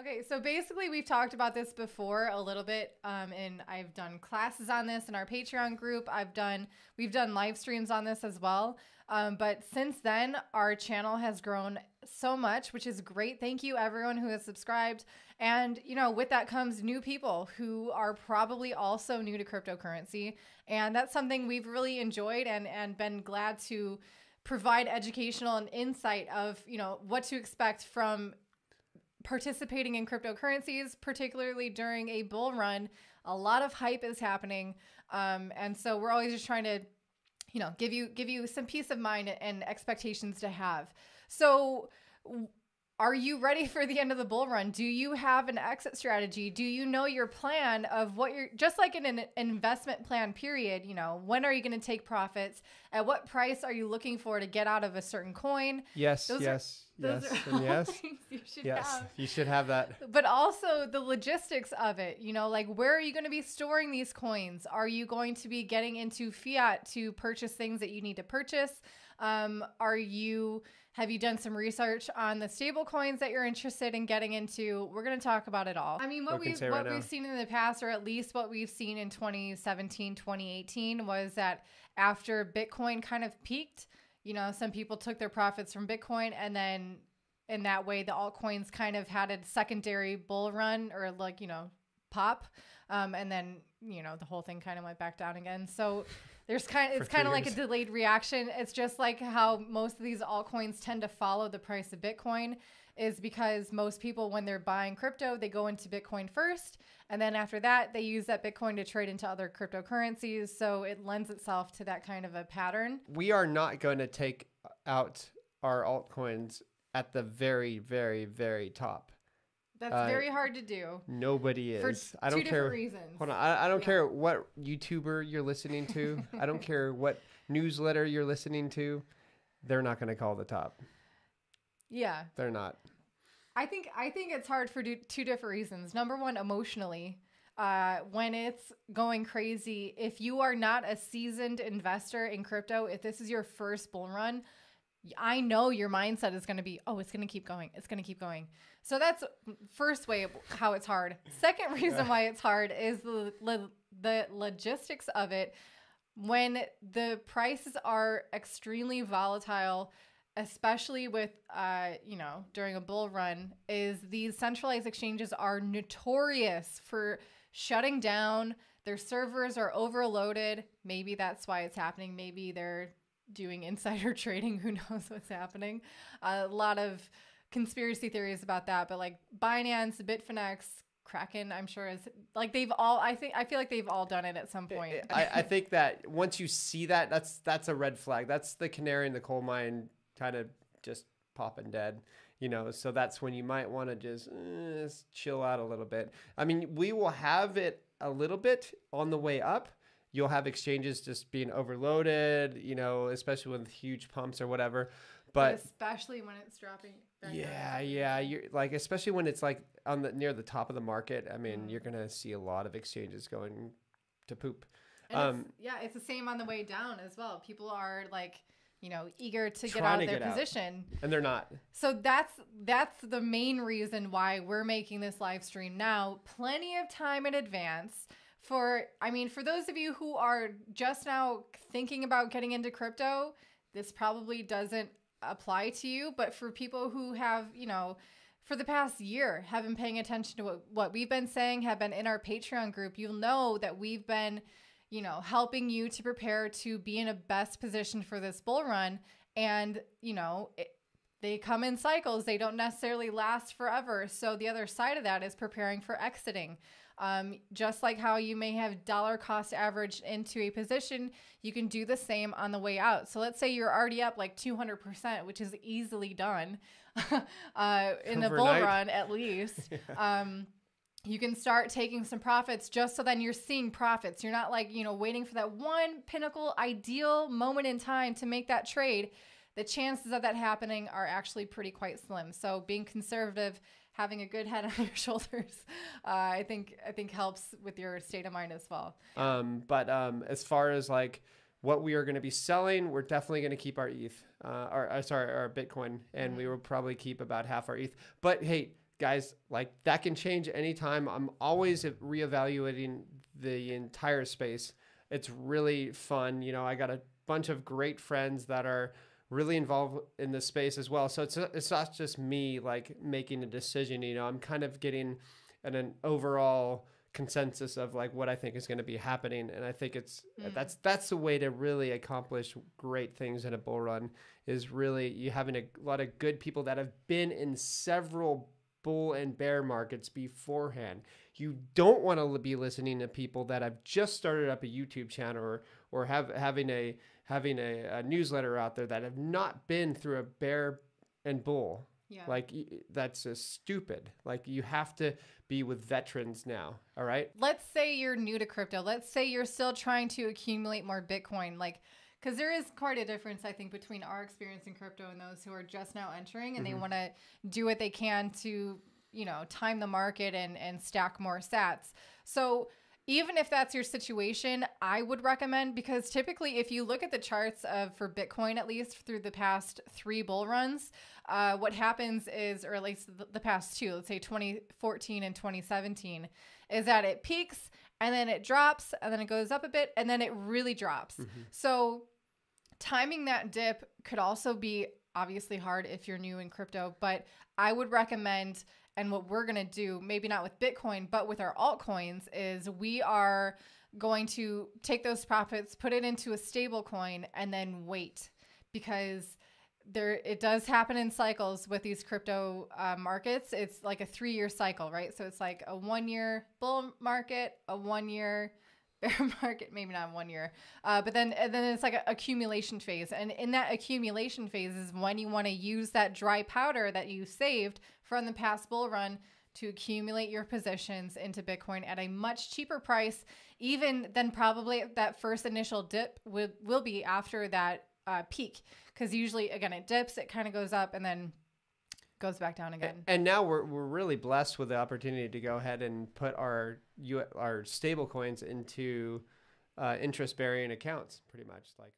Okay, so basically, we've talked about this before a little bit, um, and I've done classes on this in our Patreon group. I've done we've done live streams on this as well. Um, but since then, our channel has grown so much, which is great. Thank you, everyone who has subscribed. And you know, with that comes new people who are probably also new to cryptocurrency, and that's something we've really enjoyed and and been glad to provide educational and insight of you know what to expect from participating in cryptocurrencies, particularly during a bull run. A lot of hype is happening, um, and so we're always just trying to, you know, give you give you some peace of mind and expectations to have. So. Are you ready for the end of the bull run? Do you have an exit strategy? Do you know your plan of what you're just like in an investment plan period? You know, when are you going to take profits? At what price are you looking for to get out of a certain coin? Yes, Those yes. Are, those yes, are all yes. things you should yes, have. you should have that. But also the logistics of it. You know, like where are you going to be storing these coins? Are you going to be getting into fiat to purchase things that you need to purchase? Um, are you have you done some research on the stable coins that you're interested in getting into? We're going to talk about it all. I mean, what we've what right we've seen in the past, or at least what we've seen in 2017, 2018, was that after Bitcoin kind of peaked you know, some people took their profits from Bitcoin and then in that way the altcoins kind of had a secondary bull run or like, you know, pop. Um, and then, you know, the whole thing kind of went back down again. So there's kind of, it's kind of like a delayed reaction. It's just like how most of these altcoins tend to follow the price of Bitcoin is because most people when they're buying crypto, they go into Bitcoin first and then after that, they use that Bitcoin to trade into other cryptocurrencies. So it lends itself to that kind of a pattern. We are not going to take out our altcoins at the very, very, very top. That's uh, very hard to do. Nobody is. For I don't two care. Reasons. Hold on. I, I don't yeah. care what YouTuber you're listening to. I don't care what newsletter you're listening to. They're not going to call the top. Yeah. They're not. I think I think it's hard for two different reasons. Number one, emotionally, uh, when it's going crazy, if you are not a seasoned investor in crypto, if this is your first bull run, I know your mindset is going to be, oh, it's going to keep going. It's going to keep going. So that's first way how it's hard. Second reason why it's hard is the, the logistics of it. When the prices are extremely volatile, especially with uh, you know during a bull run is these centralized exchanges are notorious for shutting down their servers are overloaded maybe that's why it's happening maybe they're doing insider trading who knows what's happening a lot of conspiracy theories about that but like binance bitfinex Kraken, I'm sure is like they've all. I think I feel like they've all done it at some point. I, I think that once you see that, that's that's a red flag. That's the canary in the coal mine kind of just popping dead you know so that's when you might want to just, eh, chill out a little bit i mean we will have it a little bit on the way up you'll have exchanges just being overloaded you know especially with huge pumps or whatever but, but especially when it's dropping yeah yeah you're like especially when it's like on the near the top of the market i mean mm. you're gonna see a lot of exchanges going to poop. Um, it's, yeah it's the same on the way down as well. People are like you know eager to get out of their position out. and they're not. So that's that's the main reason why we're making this live stream now plenty of time in advance for i mean for those of you who are just now thinking about getting into crypto this probably doesn't apply to you but for people who have you know for the past year have been paying attention to what, what we've been saying have been in our patreon group you'll know that we've been you know, helping you to prepare to be in a best position for this bull run. And, you know, it, they come in cycles, they don't necessarily last forever. So the other side of that is preparing for exiting. Um, just like how you may have dollar cost averaged into a position, you can do the same on the way out. So let's say you're already up like 200%, which is easily done uh, in the bull run at least. um, you can start taking some profits just so then you're seeing profits. You're not like, you know, waiting for that one pinnacle ideal moment in time to make that trade. The chances of that happening are actually pretty quite slim. So being conservative, having a good head on your shoulders, uh, I think I think helps with your state of mind as well. Um, but um, as far as like what we are going to be selling, we're definitely going to keep our ETH, uh, our, uh, sorry, our Bitcoin, and mm-hmm. we will probably keep about half our ETH. But hey, guys, like that can change anytime. I'm always reevaluating the entire space. It's really fun. You know, I got a bunch of great friends that are really involved in the space as well. So it's it's not just me like making a decision. You know, I'm kind of getting an, an overall consensus of like what I think is going to be happening, and I think it's mm. that's that's the way to really accomplish great things in a bull run. Is really you having a lot of good people that have been in several bull and bear markets beforehand. You don't want to be listening to people that have just started up a YouTube channel or or have having a having a, a newsletter out there that have not been through a bear and bull. Yeah. Like that's just stupid. Like you have to be with veterans now. All right. Let's say you're new to crypto. Let's say you're still trying to accumulate more Bitcoin. Like, because there is quite a difference, I think, between our experience in crypto and those who are just now entering and mm-hmm. they want to do what they can to, you know, time the market and and stack more sats. So even if that's your situation, I would recommend because typically, if you look at the charts of for Bitcoin, at least through the past three bull runs, uh, what happens is, or at least the, the past two, let's say 2014 and 2017, is that it peaks and then it drops and then it goes up a bit and then it really drops. Mm-hmm. So timing that dip could also be obviously hard if you're new in crypto, but I would recommend and what we're going to do, maybe not with Bitcoin, but with our altcoins, is we are going to take those profits, put it into a stable coin, and then wait because there it does happen in cycles with these crypto uh, markets. It's like a three year cycle, right? So it's like a one year bull market, a one year bear market, maybe not one year, uh, but then then it's like an accumulation phase, and in that accumulation phase is when you want to use that dry powder that you saved from the past bull run to accumulate your positions into Bitcoin at a much cheaper price, even than probably that first initial dip will will be after that uh, peak, because usually again it dips, it kind of goes up, and then goes back down again. And now we're, we're really blessed with the opportunity to go ahead and put our our stable coins into uh, interest bearing accounts, pretty much like.